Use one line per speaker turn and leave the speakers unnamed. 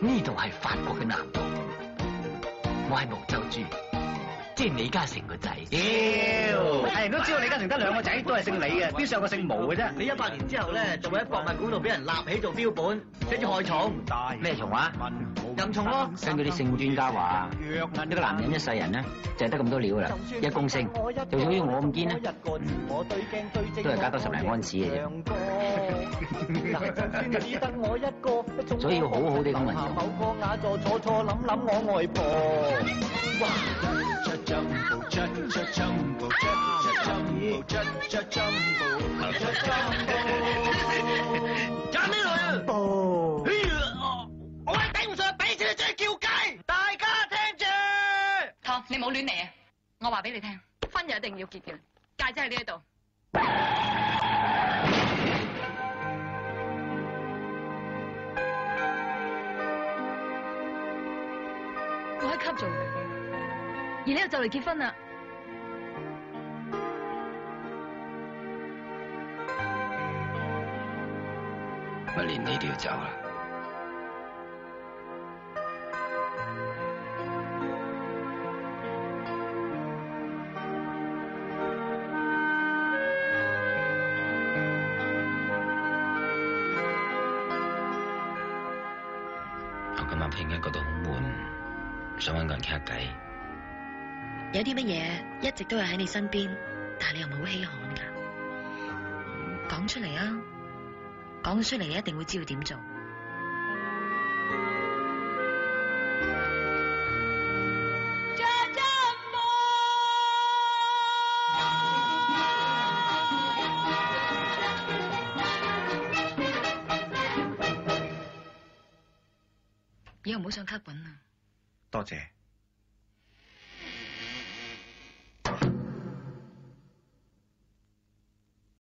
呢度係法國嘅南部，我系毛周珠，即係李嘉誠個仔。
人都知道李嘉誠得兩個仔，都係姓李嘅，邊上有個姓毛嘅啫？
你一百年之後咧，就會喺博物館度俾人立起做標本，寫住害蟲。
咩蟲啊？
淫蟲咯。
根據啲性專家話，呢個男人一世人咧，就係得咁多料啦，一公升，就好似我咁堅咧，都係加多十零安士嘅啫。所以要好好地咁運用。
站呢度啊！哎呀，我係頂唔順，俾錢你再叫雞，大家聽住。
湯，你冇亂嚟啊！我話俾你聽，婚就一定要結嘅，戒指喺呢一度。我喺級做，而呢度就嚟結婚啦。
咪連你都要走啦。我今晚拼緊覺得好悶，想揾個人傾下偈。
有啲乜嘢一直都係喺你身邊，但係你又冇稀罕噶，講出嚟啊！講出嚟，你一定會知道點做。以後唔好上卡滾啊！
多謝。